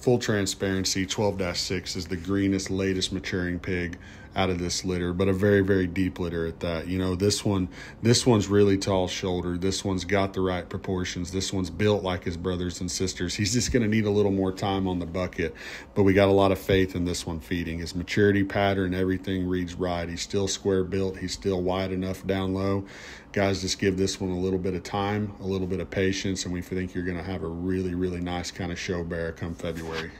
full transparency 12-6 is the greenest latest maturing pig out of this litter but a very very deep litter at that. You know this one this one's really tall shouldered this one's got the right proportions. This one's built like his brothers and sisters. He's just going to need a little more time on the bucket but we got a lot of faith in this one feeding. His maturity pattern everything reads right. He's still square built. He's still wide enough down low. Guys just give this one a little bit of time a little bit of patience and we think you're going to have a really really nice kind of show bear come february